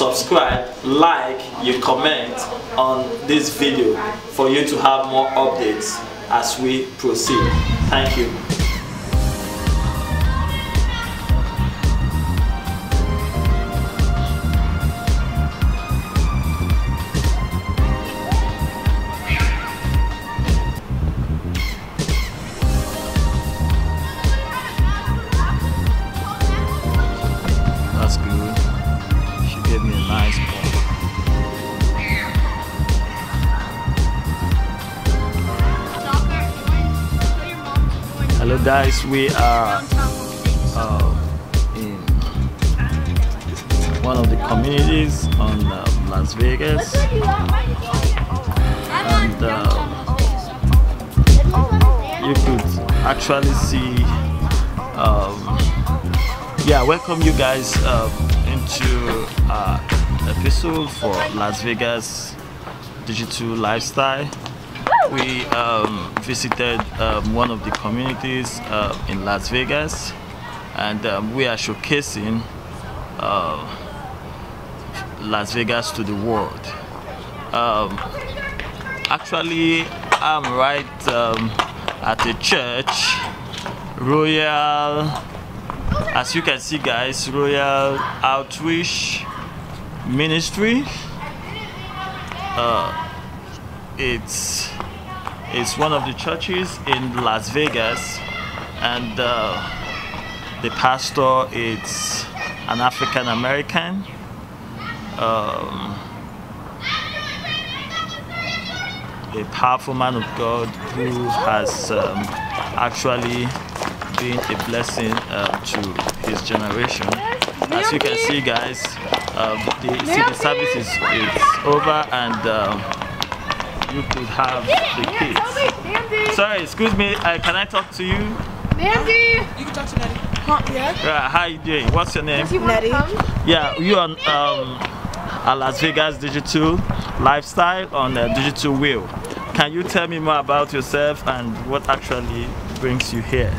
subscribe, like, you comment on this video for you to have more updates as we proceed. Thank you. Guys, we are uh, in one of the communities on uh, Las Vegas. And uh, you could actually see um, yeah welcome you guys uh, into uh, episode for Las Vegas digital lifestyle we um, visited um, one of the communities uh, in Las Vegas and um, we are showcasing uh, Las Vegas to the world. Um, actually, I'm right um, at a church, Royal, as you can see, guys, Royal Outreach Ministry. Uh, it's it's one of the churches in Las Vegas, and uh, the pastor is an African American. Um, a powerful man of God who has um, actually been a blessing uh, to his generation. As you can see, guys, uh, the, see, the service is, is over and um, you could have the kids. Sorry, excuse me, uh, can I talk to you? Mandy! You can talk to Nettie. Huh, yeah? Right, how you doing? What's your name? You Nettie. Yeah, you on um, a Las Vegas digital lifestyle on a digital will. Can you tell me more about yourself and what actually brings you here?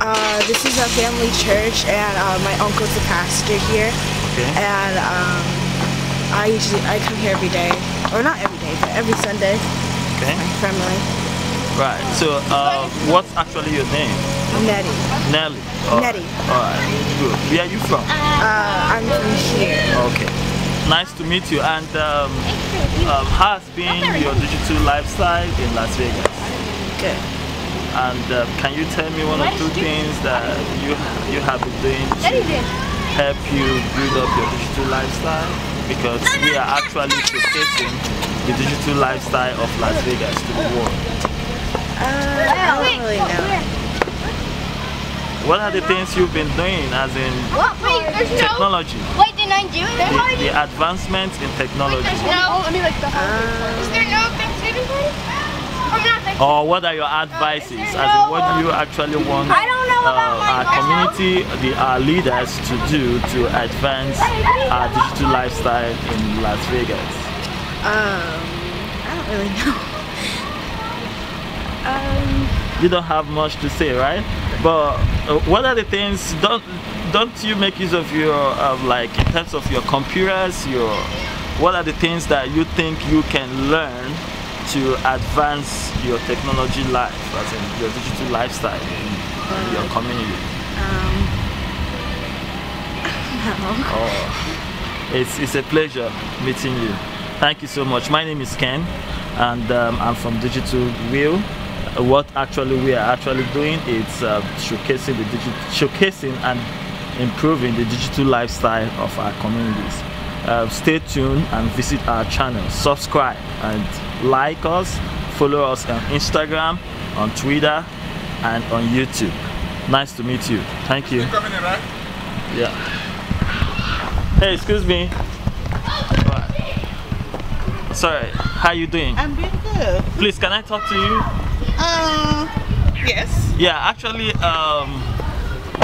Uh, this is a family church, and uh, my uncle's a pastor here. Okay. And um, I usually I come here every day, or not every day, but every Sunday. Okay. My family. Right. So, uh, what's actually your name? Nettie. Nelly. All right. Nettie. All right. Good. Where are you from? Uh, I'm from here. Okay. Nice to meet you. And um, um, how has been your digital lifestyle in Las Vegas? Good. And uh, can you tell me one or two things that you you have been doing to help you build up your digital lifestyle? Because we are actually showcasing the digital lifestyle of Las Vegas to the world. Uh, I don't really know. What are the things you've been doing as in What? Wait, there's no. technology? Wait, didn't I do it? The, the advancements in technology. There's no. I mean, like the Is there no Thanksgiving party? Or not Thanksgiving? Or what are your advices? As in what do you actually want I don't know about uh, our community, the our leaders to do to advance our digital lifestyle in Las Vegas? Um, I don't really know. Um, You don't have much to say, right? But uh, what are the things? Don't don't you make use of your of like in terms of your computers? Your what are the things that you think you can learn to advance your technology life, as in your digital lifestyle in, in your community? um, Oh, it's, it's a pleasure meeting you. Thank you so much. My name is Ken, and um, I'm from Digital Will. What actually we are actually doing is uh, showcasing the showcasing and improving the digital lifestyle of our communities. Uh, stay tuned and visit our channel. Subscribe and like us. Follow us on Instagram, on Twitter, and on YouTube. Nice to meet you. Thank you. Coming in, right? Yeah. Hey, excuse me. Alright. Sorry, how are you doing? I'm doing good. Please, can I talk to you? Uh, yes. Yeah, actually, um,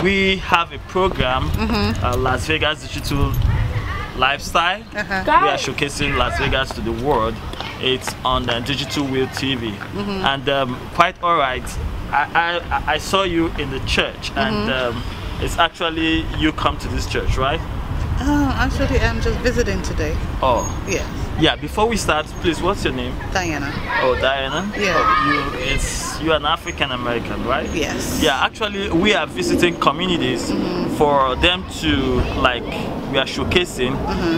we have a program, uh, Las Vegas Digital Lifestyle. Uh-huh. We are showcasing Las Vegas to the world. It's on the Digital Will TV, and um, quite all right. I, I I saw you in the church, and um, it's actually you come to this church, right? Uh, actually, I'm just visiting today. Oh, Yes, yeah. Before we start, please, what's your name? Diana. Oh, Diana. Yeah. Oh, you, it's you're an African American, right? Yes. Yeah, actually, we are visiting communities for them to like we are showcasing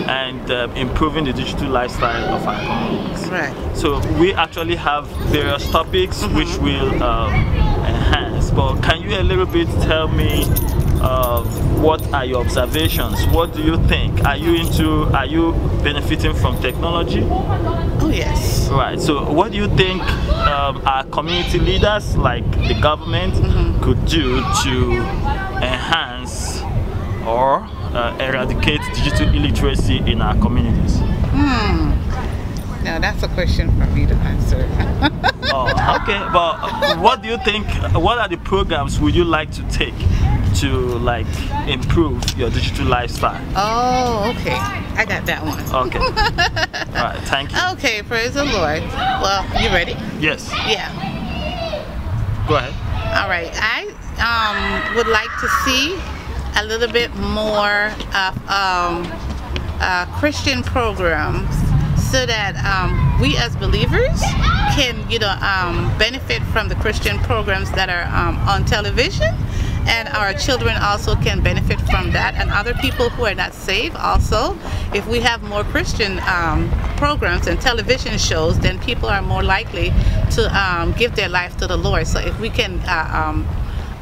and um, improving the digital lifestyle of our communities. Right. So we actually have various topics which will um, enhance. But can you a little bit tell me uh, what are your observations? What do you think? Are you into? Are you benefiting from technology? Oh, yes. Right. So, what do you think um, our community leaders, like the government, could do to enhance or uh, eradicate digital illiteracy in our communities? Hmm. Now, that's a question for me to answer. Oh, okay. But what do you think? What are the programs would you like to take to like improve your digital lifestyle? oh, okay. I got that one. Okay. All right. Thank you. Okay, praise the Lord. Well, you ready? Yes. Yeah. Go ahead. All right. I um, would like to see a little bit more of um, uh, Christian programs so that um, we as believers can, you know, um, benefit from the Christian programs that are um, on television. And our children also can benefit from that, and other people who are not saved also. If we have more Christian um, programs and television shows, then people are more likely to um, give their life to the Lord. So if we can uh,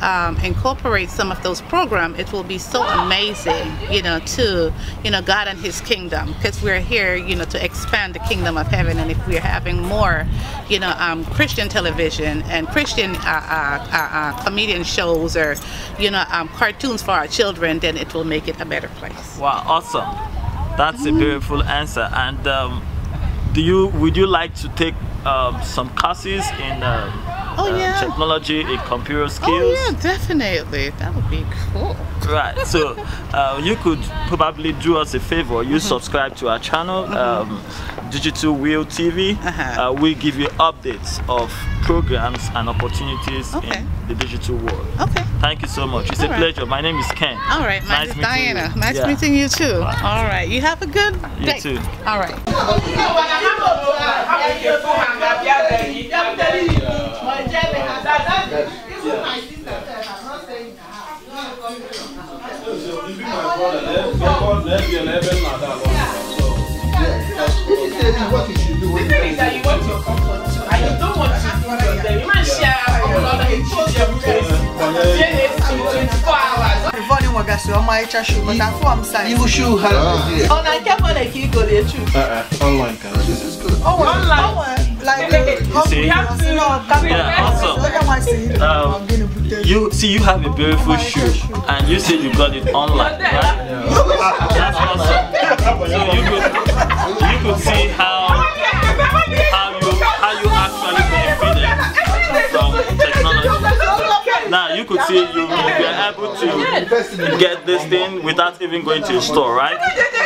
um, incorporate some of those programs, it will be so amazing, you know, to you know God and His kingdom, because we're here, you know, to expand the kingdom of heaven. And if we're having more, you know, um, Christian television and Christian uh, uh, uh, uh, comedian shows or you know um, cartoons for our children, then it will make it a better place. Wow, awesome. That's a beautiful answer. And um, do you would you like to take um, some courses in um, Oh, uh, yeah. technology, in computer skills? Oh yeah, definitely. That would be cool. Right. So uh, you could probably do us a favor. You Mm-hmm. subscribe to our channel, um, Digital Will TV. Uh-huh. Uh, we give you updates of programs and opportunities Okay. in the digital world. Okay. Thank you so much. It's a All right. pleasure. My name is Ken. All right, mine Nice is meeting you. Diana. Nice Yeah. meeting you too. All right, you have a good You day. too. All right. What you should do when you that you want your comfort too, and you don't want to do it then you might share a couple other issues your place. Share it to 24 hours. Everybody want to on my chashu, but I'm from side. You should have idea. On a kept on a key go there too. online can This is good. Oh, well, Online. Well, like uh, see? We have to. Yeah, awesome. So that one see, Um, I'm gonna put this. You see, you have a beautiful shoe, and you said you got it online, right? That's awesome. So you could, you could see how how could see you you were able to get this thing without even going to a store, right?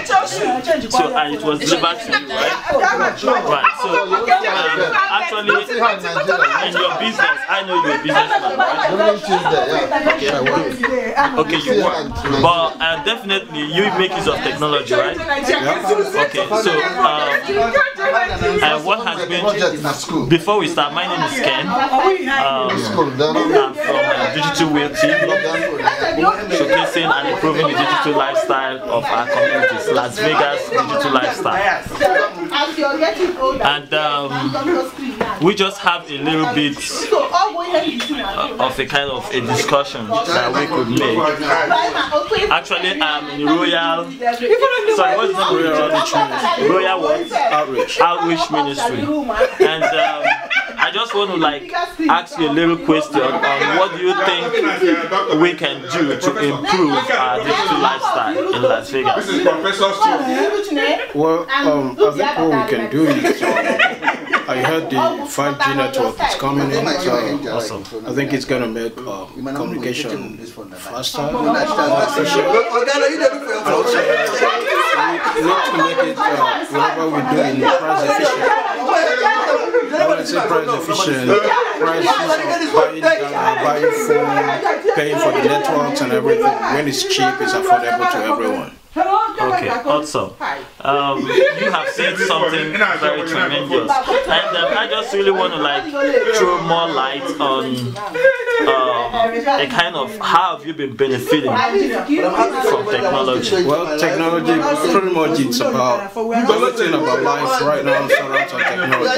So and it was delivered to you, right? Right. So um, actually, See in your business, I know you're a businessman, right? Every Tuesday, yeah. I work. Okay, you work. But uh, definitely you make use of technology, right? Okay, so uh, uh, what has Project been in a school. before we start? My name is Ken. Um, I'm from uh, Digital Will TV, showcasing and improving the digital lifestyle of our communities, Las Vegas digital lifestyle. And um, we just have a little bit of a kind of a discussion that we could make. Actually, I'm in Royal. Sorry, what's the? Royal Outreach Ministry. Royal what? Outreach. Outreach Ministry. And um, I just want to like ask you a little question on what do you think we can do to improve our digital lifestyle in Las Vegas? Well, um, I think what we can do is, um, I heard the 5G network is coming in, so Awesome. I think it's going to make uh, communication faster, more Organize efficient. you dey do for Also, we need to make it, uh, whatever we do in price efficient. When price efficient, prices of buying data, uh, buying phone, paying for the networks and everything, when it's cheap, it's affordable to everyone. Okay, awesome. Um, you have said something very tremendous, and um, I just really want to like throw more light on uh, a kind of how have you been benefiting from technology? Well, technology, pretty much it's about everything about life right now surrounds on technology.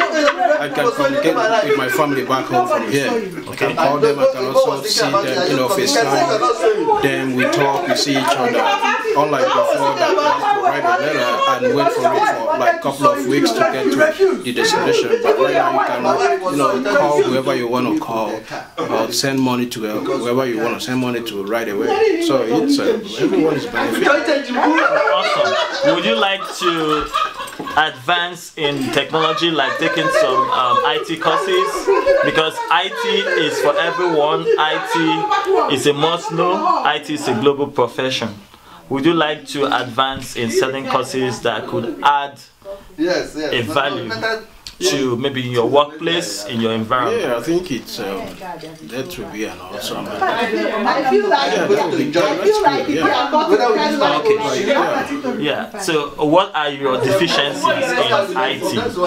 I can communicate with my family back home from here. I can call them, I can also see them, you know, FaceTime. Then we talk, we see each other. Unlike before that, we have to write a letter and wait for it for like a couple of weeks to get to the destination. But right now you can, you know, call whoever you want to call or send money to uh, whoever you want to send money to right away. So it's uh, everyone is benefiting. Awesome. Would you like to advance in technology, like taking some um, IT courses? Because IT is for everyone. IT is a must know. IT is a global profession. Would you like to advance in certain courses that could add Yes, yes. a value to maybe in your workplace, in your environment? Yeah, I think it's um, that would be an awesome. I feel like Yeah, that would be that's good. Yeah. Okay. Yeah. So, what are your deficiencies in IT? As in,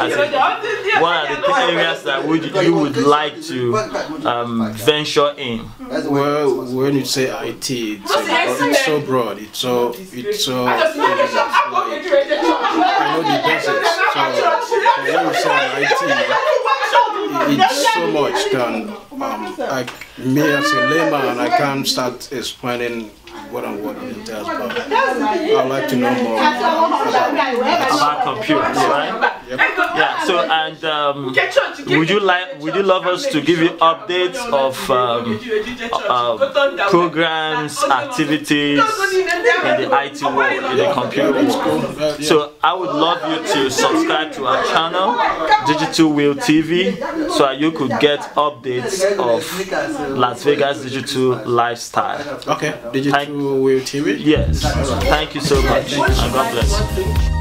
what are the areas that would you would like to um, venture in? Well, when you say IT, it's, a, it's so broad. It's so it's so. I just like, finish up. I'm going to graduate. I know the basics. So, so when you say IT, it's so much than um, like me as a layman, I can't start explaining what and what it entails. But I'd like to know more. About, About computers, right? Yeah. So, and um, would you like would you love us to give you updates of um, uh, programs, activities in the IT world, in the computer world? So, I would love you to subscribe to our channel, Digital Will TV, so you could get updates of Las Vegas digital lifestyle. Okay, digital will TV. Yes. Thank you so much, and God bless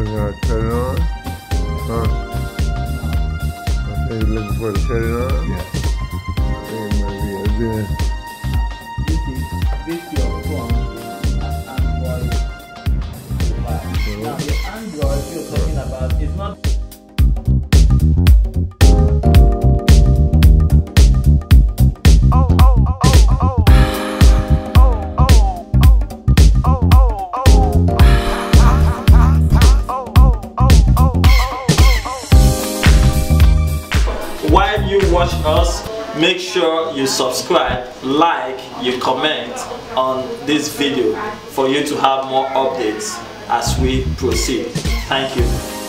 Looking turn it on? Huh? I think you're looking for the turn on? Yeah. A. Now, Android you're talking about is not. Us, make sure you subscribe, like, you comment on this video for you to have more updates as we proceed. Thank you.